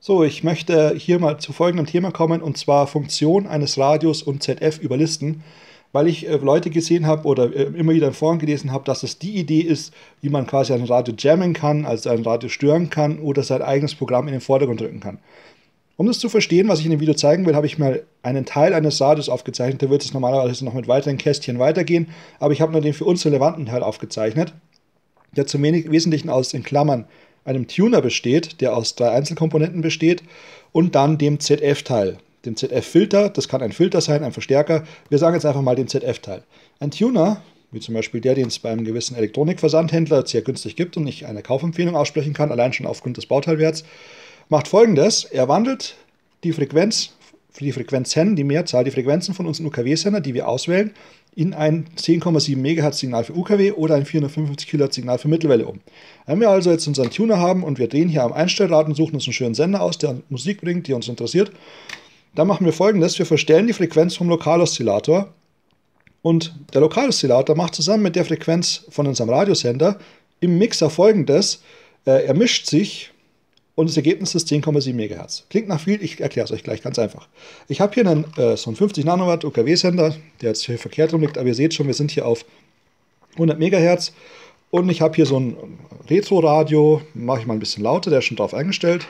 So, ich möchte hier mal zu folgendem Thema kommen und zwar Funktion eines Radios und ZF überlisten, weil ich äh, Leute gesehen habe oder äh, immer wieder in Foren gelesen habe, dass es die Idee ist, wie man quasi ein Radio jammen kann, also ein Radio stören kann oder sein eigenes Programm in den Vordergrund drücken kann. Um das zu verstehen, was ich in dem Video zeigen will, habe ich mal einen Teil eines Radios aufgezeichnet. Da wird es normalerweise noch mit weiteren Kästchen weitergehen, aber ich habe nur den für uns relevanten Teil aufgezeichnet, der zum Wesentlichen aus in Klammern einem Tuner besteht, der aus drei Einzelkomponenten besteht, und dann dem ZF-Teil, dem ZF-Filter. Das kann ein Filter sein, ein Verstärker. Wir sagen jetzt einfach mal den ZF-Teil. Ein Tuner, wie zum Beispiel der, den es bei einem gewissen Elektronikversandhändler sehr günstig gibt und ich eine Kaufempfehlung aussprechen kann, allein schon aufgrund des Bauteilwerts, macht folgendes: Er wandelt die Frequenz, die Frequenzen, die Mehrzahl, die Frequenzen von unseren UKW-Sender, die wir auswählen, in ein 10,7 MHz Signal für UKW oder ein 455 kHz Signal für Mittelwelle um. Wenn wir also jetzt unseren Tuner haben und wir drehen hier am Einstellrad und suchen uns einen schönen Sender aus, der Musik bringt, die uns interessiert, dann machen wir folgendes: Wir verstellen die Frequenz vom Lokaloszillator und der Lokaloszillator macht zusammen mit der Frequenz von unserem Radiosender im Mixer folgendes: äh, Er mischt sich und das Ergebnis ist 10,7 MHz. Klingt nach viel, ich erkläre es euch gleich ganz einfach. Ich habe hier einen, äh, so einen 50 Nanowatt UKW-Sender, der jetzt hier verkehrt rum liegt, aber ihr seht schon, wir sind hier auf 100 MHz und ich habe hier so ein Retro-Radio, mache ich mal ein bisschen lauter, der ist schon drauf eingestellt.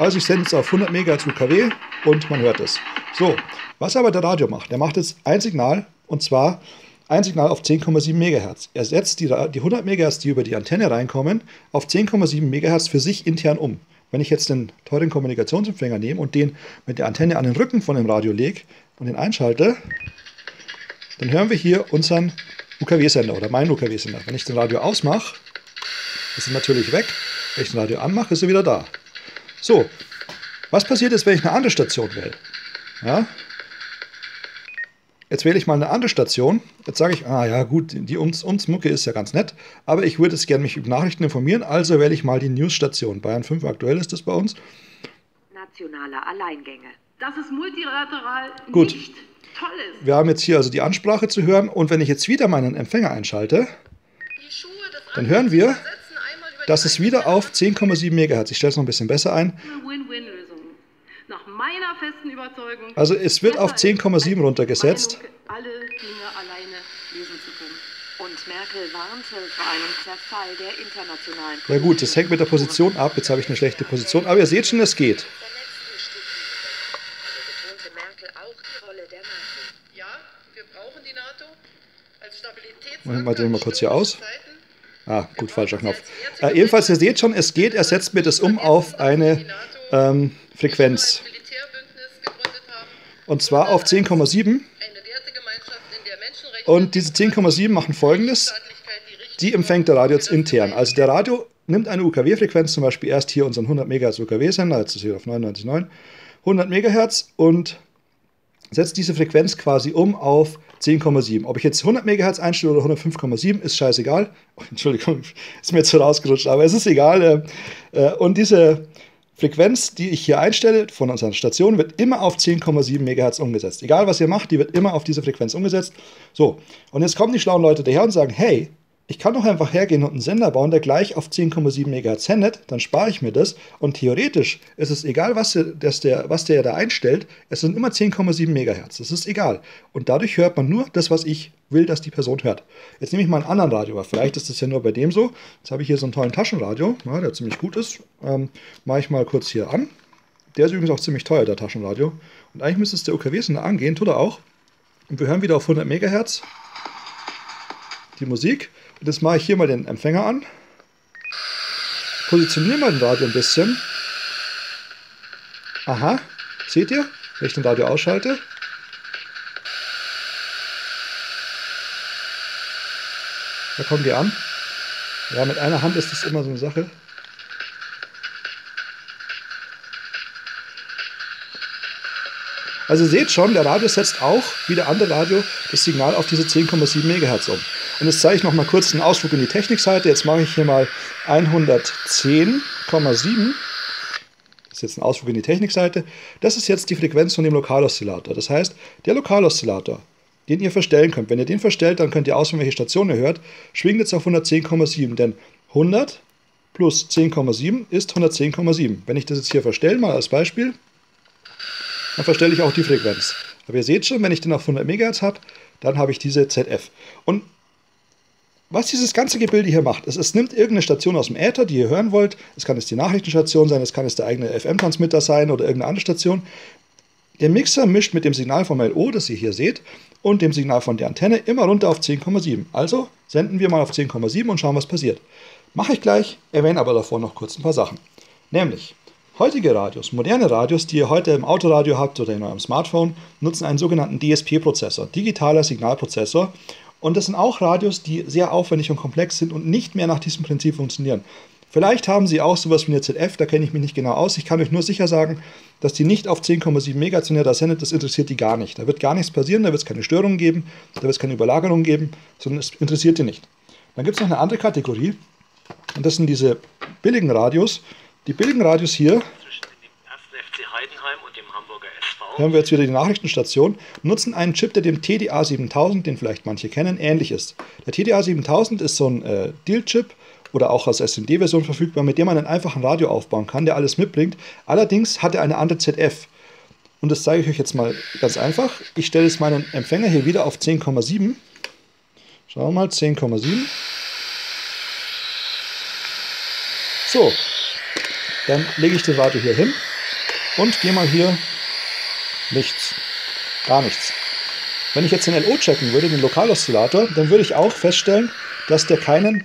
Also ich sende es auf 100 MHz UKW und man hört es. So, was aber der Radio macht, der macht jetzt ein Signal und zwar ein Signal auf 10,7 MHz. Er setzt die, die 100 MHz, die über die Antenne reinkommen, auf 10,7 MHz für sich intern um. Wenn ich jetzt den teuren Kommunikationsempfänger nehme und den mit der Antenne an den Rücken von dem Radio lege und den einschalte, dann hören wir hier unseren UKW-Sender oder meinen UKW-Sender. Wenn ich den Radio ausmache, ist er natürlich weg. Wenn ich den Radio anmache, ist er wieder da. So, was passiert ist, wenn ich eine andere Station wähle? Ja, Jetzt wähle ich mal eine andere Station. Jetzt sage ich, ah ja gut, die uns, uns Mucke ist ja ganz nett, aber ich würde es gerne mich über Nachrichten informieren, also wähle ich mal die News-Station. Bayern 5 aktuell ist das bei uns. Nationale Alleingänge. Das ist multilateral gut. nicht toll ist. Wir haben jetzt hier also die Ansprache zu hören und wenn ich jetzt wieder meinen Empfänger einschalte, dann hören wir, dass es wieder auf 10,7 MHz. Ich stelle es noch ein bisschen besser ein. Festen Überzeugung. Also es wird auf 10,7 runtergesetzt. alle Dinge alleine lösen zu können. Und Merkel warnte vor einem Zerfall der internationalen Ja gut, das hängt mit der Position ab. Jetzt habe ich eine schlechte Position. Aber ihr seht schon, es geht. Machen wir den mal kurz hier aus. Ah, gut, falscher Knopf. Äh, ebenfalls, ihr seht schon, es geht. Er setzt mir das um auf eine ähm, Frequenz. Und zwar auf 10,7. Und diese 10,7 machen folgendes. Die empfängt der Radio jetzt intern. Also der Radio nimmt eine UKW-Frequenz, zum Beispiel erst hier unseren 100 MHz UKW-Sender, jetzt ist hier auf 99,9, 100 MHz und setzt diese Frequenz quasi um auf 10,7. Ob ich jetzt 100 MHz einstelle oder 105,7, ist scheißegal. Entschuldigung, ist mir jetzt so rausgerutscht, aber es ist egal. Äh, äh, und diese Frequenz, die ich hier einstelle von unserer Station, wird immer auf 10,7 MHz umgesetzt. Egal was ihr macht, die wird immer auf diese Frequenz umgesetzt. So, und jetzt kommen die schlauen Leute daher und sagen, hey, ich kann doch einfach hergehen und einen Sender bauen, der gleich auf 10,7 MHz sendet, dann spare ich mir das und theoretisch ist es egal, was der, was der da einstellt, es sind immer 10,7 MHz, das ist egal. Und dadurch hört man nur das, was ich will, dass die Person hört. Jetzt nehme ich mal einen anderen Radio, aber vielleicht ist das ja nur bei dem so. Jetzt habe ich hier so einen tollen Taschenradio, ja, der ziemlich gut ist. Ähm, Mache ich mal kurz hier an. Der ist übrigens auch ziemlich teuer, der Taschenradio. Und eigentlich müsste es der UKW-Sender angehen, tut er auch. Und wir hören wieder auf 100 MHz die Musik. Jetzt mache ich hier mal den Empfänger an. Positioniere mal den Radio ein bisschen. Aha, seht ihr? Wenn ich den Radio ausschalte. Da kommen die an. Ja, mit einer Hand ist das immer so eine Sache. Also seht schon, der Radio setzt auch, wie der andere Radio, das Signal auf diese 10,7 MHz um. Und jetzt zeige ich noch mal kurz einen Ausflug in die Technikseite. Jetzt mache ich hier mal 110,7. Das ist jetzt ein Ausflug in die Technikseite. Das ist jetzt die Frequenz von dem Lokaloszillator. Das heißt, der Lokaloszillator, den ihr verstellen könnt, wenn ihr den verstellt, dann könnt ihr auswählen, welche Station ihr hört, schwingt jetzt auf 110,7. Denn 100 plus 10,7 ist 110,7. Wenn ich das jetzt hier verstelle, mal als Beispiel, dann verstelle ich auch die Frequenz. Aber ihr seht schon, wenn ich den auf 100 MHz habe, dann habe ich diese ZF. Und was dieses ganze Gebilde hier macht, ist, es nimmt irgendeine Station aus dem Äther, die ihr hören wollt. Es kann es die Nachrichtenstation sein, es kann es der eigene FM-Transmitter sein oder irgendeine andere Station. Der Mixer mischt mit dem Signal vom LO, das ihr hier seht, und dem Signal von der Antenne immer runter auf 10,7. Also senden wir mal auf 10,7 und schauen, was passiert. Mache ich gleich, erwähne aber davor noch kurz ein paar Sachen. Nämlich, heutige Radios, moderne Radios, die ihr heute im Autoradio habt oder in eurem Smartphone, nutzen einen sogenannten DSP-Prozessor, digitaler Signalprozessor. Und das sind auch Radios, die sehr aufwendig und komplex sind und nicht mehr nach diesem Prinzip funktionieren. Vielleicht haben sie auch sowas wie eine ZF, da kenne ich mich nicht genau aus. Ich kann euch nur sicher sagen, dass die nicht auf 10,7 MHz da sendet, das interessiert die gar nicht. Da wird gar nichts passieren, da wird es keine Störungen geben, da wird es keine Überlagerung geben, sondern es interessiert die nicht. Dann gibt es noch eine andere Kategorie und das sind diese billigen Radios. Die billigen Radios hier, hier haben wir jetzt wieder die Nachrichtenstation, nutzen einen Chip, der dem TDA 7000, den vielleicht manche kennen, ähnlich ist. Der TDA 7000 ist so ein äh, Deal-Chip oder auch als SMD-Version verfügbar, mit dem man einen einfachen Radio aufbauen kann, der alles mitbringt. Allerdings hat er eine andere ZF. Und das zeige ich euch jetzt mal ganz einfach. Ich stelle jetzt meinen Empfänger hier wieder auf 10,7. Schauen wir mal, 10,7. So, dann lege ich den Radio hier hin und gehe mal hier nichts. Gar nichts. Wenn ich jetzt den LO checken würde, den Lokaloszillator, dann würde ich auch feststellen, dass der keinen,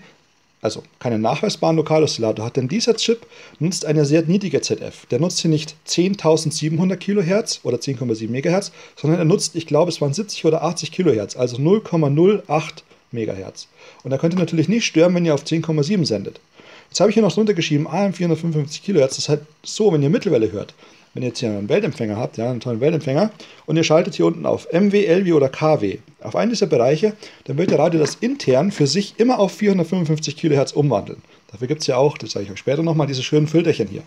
also keinen nachweisbaren Lokaloszillator hat. Denn dieser Chip nutzt eine sehr niedrige ZF. Der nutzt hier nicht 10.700 Kilohertz oder 10,7 Megahertz, sondern er nutzt, ich glaube, es waren 70 oder 80 Kilohertz, also 0,08 Megahertz. Und er könnte natürlich nicht stören, wenn ihr auf 10,7 sendet. Jetzt habe ich hier noch drunter geschrieben, AM 455 Kilohertz. Das ist halt so, wenn ihr Mittelwelle hört wenn ihr jetzt hier einen Weltempfänger habt, ja, einen tollen Weltempfänger, und ihr schaltet hier unten auf MW, LW oder KW, auf einen dieser Bereiche, dann wird der Radio das intern für sich immer auf 455 Kilohertz umwandeln. Dafür gibt es ja auch, das zeige ich euch später nochmal, diese schönen Filterchen hier.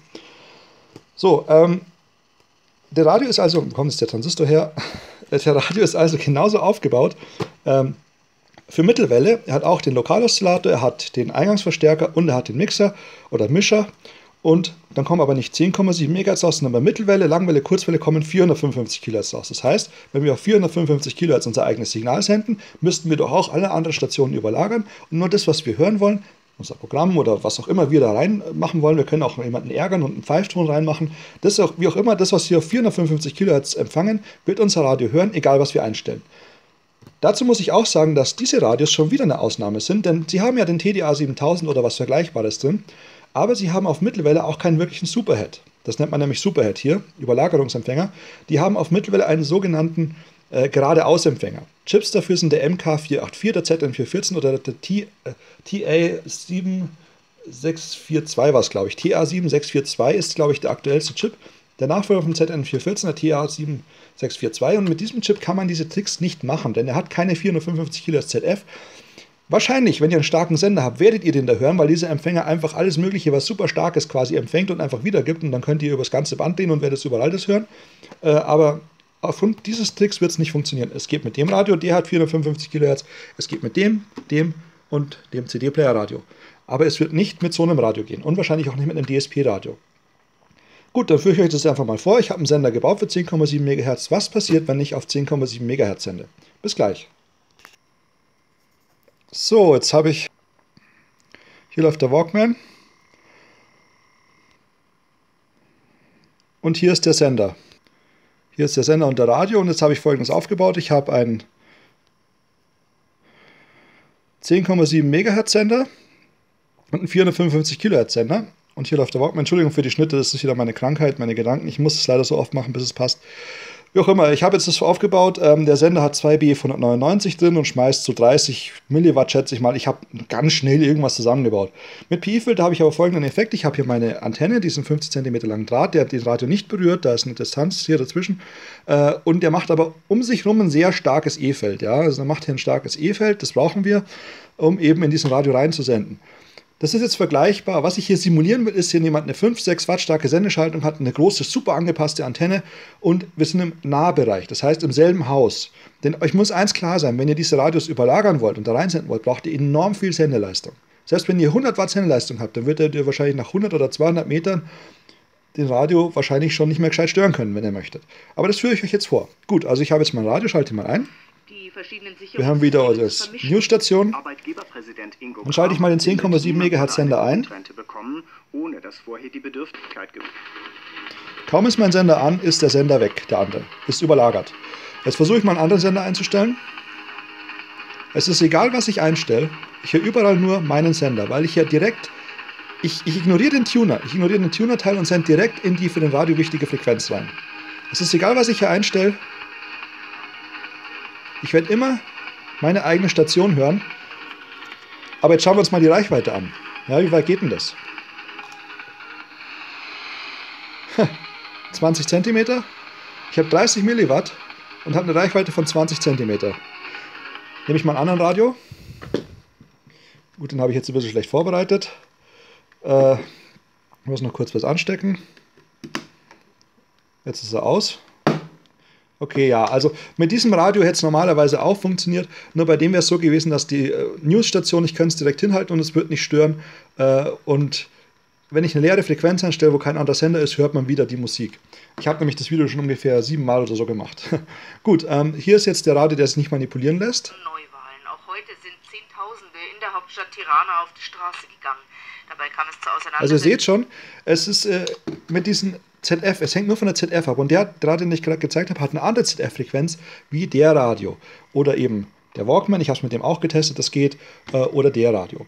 So, ähm, der Radio ist also, kommt jetzt der Transistor her? Der Radio ist also genauso aufgebaut. Ähm, für Mittelwelle, er hat auch den Lokaloszillator, er hat den Eingangsverstärker und er hat den Mixer oder Mischer und dann kommen aber nicht 10,7 MHz raus, sondern bei Mittelwelle, Langwelle, Kurzwelle kommen 455 kHz raus. Das heißt, wenn wir auf 455 kHz unser eigenes Signal senden, müssten wir doch auch alle anderen Stationen überlagern und nur das, was wir hören wollen, unser Programm oder was auch immer wir da reinmachen wollen, wir können auch jemanden ärgern und einen Pfeifton reinmachen, das auch, wie auch immer, das, was wir auf 455 kHz empfangen, wird unser Radio hören, egal was wir einstellen. Dazu muss ich auch sagen, dass diese Radios schon wieder eine Ausnahme sind, denn sie haben ja den TDA 7000 oder was Vergleichbares drin aber sie haben auf Mittelwelle auch keinen wirklichen Superhead. Das nennt man nämlich Superhead hier, Überlagerungsempfänger. Die haben auf Mittelwelle einen sogenannten äh, Geradeausempfänger. Chips dafür sind der MK484, der ZN414 oder der T, äh, TA7642 war es, glaube ich. TA7642 ist, glaube ich, der aktuellste Chip. Der Nachfolger vom ZN414, der TA7642. Und mit diesem Chip kann man diese Tricks nicht machen, denn er hat keine 455 kHz ZF. Wahrscheinlich, wenn ihr einen starken Sender habt, werdet ihr den da hören, weil dieser Empfänger einfach alles Mögliche, was super stark ist, quasi empfängt und einfach wiedergibt. Und dann könnt ihr über das ganze Band gehen und werdet überall das hören. Äh, aber aufgrund dieses Tricks wird es nicht funktionieren. Es geht mit dem Radio, der hat 455 Kilohertz. Es geht mit dem, dem und dem CD-Player-Radio. Aber es wird nicht mit so einem Radio gehen und wahrscheinlich auch nicht mit einem DSP-Radio. Gut, dann führe ich euch das einfach mal vor. Ich habe einen Sender gebaut für 10,7 MHz. Was passiert, wenn ich auf 10,7 MHz sende? Bis gleich. So, jetzt habe ich. Hier läuft der Walkman. Und hier ist der Sender. Hier ist der Sender und der Radio. Und jetzt habe ich folgendes aufgebaut. Ich habe einen 10,7 MHz Sender und einen 455 kHz Sender. Und hier läuft der Walkman. Entschuldigung für die Schnitte, das ist wieder meine Krankheit, meine Gedanken. Ich muss es leider so oft machen, bis es passt. Wie auch immer, ich habe jetzt das aufgebaut. Ähm, der Sender hat zwei BF 199 drin und schmeißt so 30 Milliwatt, schätze ich mal. Ich habe ganz schnell irgendwas zusammengebaut. Mit PI-Filter habe ich aber folgenden Effekt. Ich habe hier meine Antenne, diesen 50 cm langen Draht, der den Radio nicht berührt. Da ist eine Distanz hier dazwischen. Äh, und der macht aber um sich herum ein sehr starkes E-Feld. Ja? Also er macht hier ein starkes E-Feld, das brauchen wir, um eben in diesen Radio reinzusenden. Das ist jetzt vergleichbar. Was ich hier simulieren will, ist, hier jemand eine 5, 6 Watt starke Sendeschaltung hat, eine große, super angepasste Antenne und wir sind im Nahbereich, das heißt im selben Haus. Denn euch muss eins klar sein, wenn ihr diese Radios überlagern wollt und da reinsenden wollt, braucht ihr enorm viel Sendeleistung. Selbst wenn ihr 100 Watt Sendeleistung habt, dann wird dir wahrscheinlich nach 100 oder 200 Metern den Radio wahrscheinlich schon nicht mehr gescheit stören können, wenn ihr möchtet. Aber das führe ich euch jetzt vor. Gut, also ich habe jetzt mein Radio, schalte mal ein. Wir haben wieder als Newsstation. Dann schalte ich mal den 10,7 MHz Sender ein. Kaum ist mein Sender an, ist der Sender weg, der andere. Ist überlagert. Jetzt versuche ich mal einen anderen Sender einzustellen. Es ist egal, was ich einstelle. Ich höre überall nur meinen Sender, weil ich ja direkt ich, ich ignoriere den Tuner. Ich ignoriere den Tuner-Teil und sende direkt in die für den Radio wichtige Frequenz rein. Es ist egal, was ich hier einstelle. Ich werde immer meine eigene Station hören. Aber jetzt schauen wir uns mal die Reichweite an. Ja, wie weit geht denn das? 20 cm. Ich habe 30 Milliwatt und habe eine Reichweite von 20 cm. Nehme ich mal einen anderen Radio. Gut, den habe ich jetzt ein bisschen schlecht vorbereitet. Äh, ich muss noch kurz was anstecken. Jetzt ist er aus. Okay, ja, also mit diesem Radio hätte es normalerweise auch funktioniert, nur bei dem wäre es so gewesen, dass die äh, Newsstation, ich könnte es direkt hinhalten und es wird nicht stören. Äh, und wenn ich eine leere Frequenz einstelle, wo kein anderer Sender ist, hört man wieder die Musik. Ich habe nämlich das Video schon ungefähr sieben Mal oder so gemacht. Gut, ähm, hier ist jetzt der Radio, der sich nicht manipulieren lässt. Neuwahlen. Auch heute sind Zehntausende in der Hauptstadt Tirana auf die Straße gegangen. Dabei kam es zu Auseinandersetzungen. Also ihr seht schon, es ist äh, mit diesen ZF, es hängt nur von der ZF ab. Und der Radio, den ich gerade gezeigt habe, hat eine andere ZF-Frequenz wie der Radio. Oder eben der Walkman, ich habe es mit dem auch getestet, das geht, äh, oder der Radio.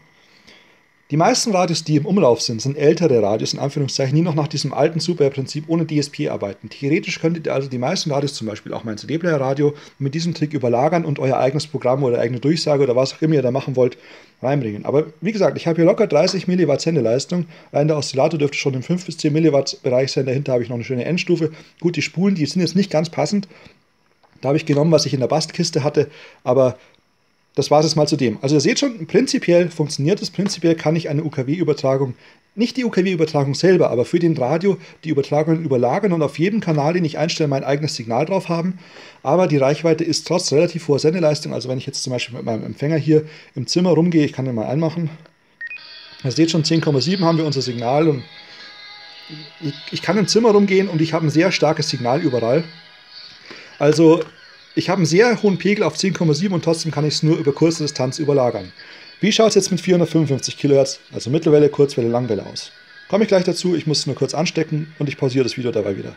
Die meisten Radios, die im Umlauf sind, sind ältere Radios, in Anführungszeichen, die noch nach diesem alten Super-Prinzip ohne DSP arbeiten. Theoretisch könntet ihr also die meisten Radios, zum Beispiel auch mein CD-Player-Radio, mit diesem Trick überlagern und euer eigenes Programm oder eigene Durchsage oder was auch immer ihr da machen wollt, reinbringen. Aber wie gesagt, ich habe hier locker 30 Milliwatt Sendeleistung. Rein der Oszillator dürfte schon im 5 bis 10 Milliwatt Bereich sein. Dahinter habe ich noch eine schöne Endstufe. Gut, die Spulen, die sind jetzt nicht ganz passend. Da habe ich genommen, was ich in der Bastkiste hatte, aber das war es jetzt mal zu dem. Also ihr seht schon, prinzipiell funktioniert es. Prinzipiell kann ich eine UKW-Übertragung, nicht die UKW-Übertragung selber, aber für den Radio die Übertragung überlagern und auf jedem Kanal, den ich einstelle, mein eigenes Signal drauf haben. Aber die Reichweite ist trotz relativ hoher Sendeleistung, also wenn ich jetzt zum Beispiel mit meinem Empfänger hier im Zimmer rumgehe, ich kann den mal einmachen. Ihr seht schon, 10,7 haben wir unser Signal und ich, ich kann im Zimmer rumgehen und ich habe ein sehr starkes Signal überall. Also ich habe einen sehr hohen Pegel auf 10,7 und trotzdem kann ich es nur über kurze Distanz überlagern. Wie schaut es jetzt mit 455 kHz, also Mittelwelle, Kurzwelle, Langwelle aus? Komme ich gleich dazu, ich muss es nur kurz anstecken und ich pausiere das Video dabei wieder.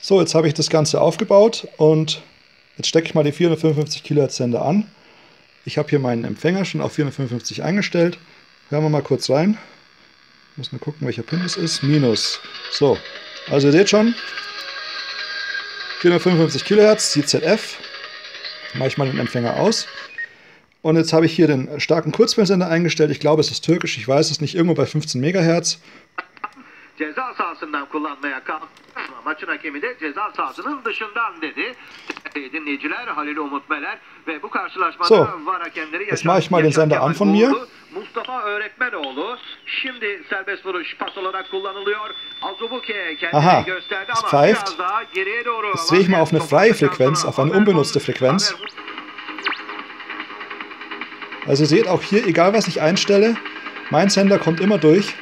So, jetzt habe ich das Ganze aufgebaut und jetzt stecke ich mal den 455 kHz Sender an. Ich habe hier meinen Empfänger schon auf 455 eingestellt. Hören wir mal kurz rein. Ich muss nur gucken, welcher Pin es ist. Minus. So, also ihr seht schon, 455 Kilohertz, die ZF. Mache ich mal den Empfänger aus. Und jetzt habe ich hier den starken Kurzwellensender eingestellt. Ich glaube, es ist türkisch, ich weiß es nicht, irgendwo bei 15 Megahertz. Ceza sahasından kullanmaya kalktı. Maçın hakemi de ceza sahasının dışından dedi. So, Jetzt mache ich mal den Sender an von mir. Daha geriye doğru. Jetzt drehe ich mal auf eine freie Frequenz, auf eine unbenutzte Frequenz. Also seht auch hier, egal was ich einstelle, mein Sender kommt immer durch.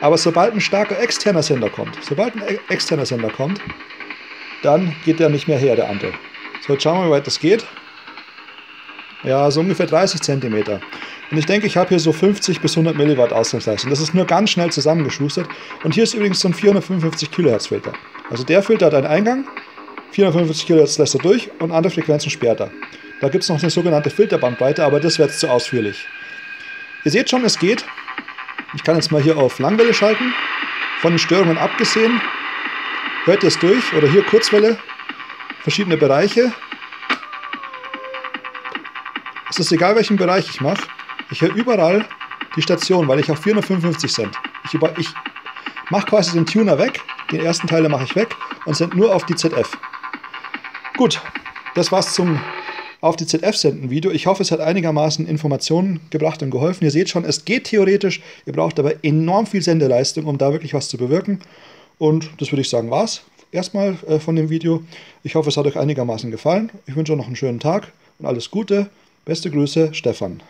Aber sobald ein starker externer Sender kommt, sobald ein e- externer Sender kommt, dann geht der nicht mehr her, der andere. So, jetzt schauen wir, wie weit das geht. Ja, so ungefähr 30 cm. Und ich denke, ich habe hier so 50 bis 100 Milliwatt Ausgangsleistung. Das ist nur ganz schnell zusammengeschustert. Und hier ist übrigens so ein 455 Kilohertz Filter. Also der Filter hat einen Eingang, 455 Kilohertz lässt er durch und andere Frequenzen sperrt er. Da gibt es noch eine sogenannte Filterbandbreite, aber das wäre jetzt zu ausführlich. Ihr seht schon, es geht. Ich kann jetzt mal hier auf Langwelle schalten. Von den Störungen abgesehen. Hört ihr es durch? Oder hier Kurzwelle. Verschiedene Bereiche. Es ist egal, welchen Bereich ich mache. Ich höre überall die Station, weil ich auf 455 Cent. Ich, ich mache quasi den Tuner weg. Den ersten Teil mache ich weg und sende nur auf die ZF. Gut, das war's zum auf die ZF senden Video. Ich hoffe, es hat einigermaßen Informationen gebracht und geholfen. Ihr seht schon, es geht theoretisch. Ihr braucht aber enorm viel Sendeleistung, um da wirklich was zu bewirken. Und das würde ich sagen, war's erstmal äh, von dem Video. Ich hoffe, es hat euch einigermaßen gefallen. Ich wünsche euch noch einen schönen Tag und alles Gute. Beste Grüße, Stefan.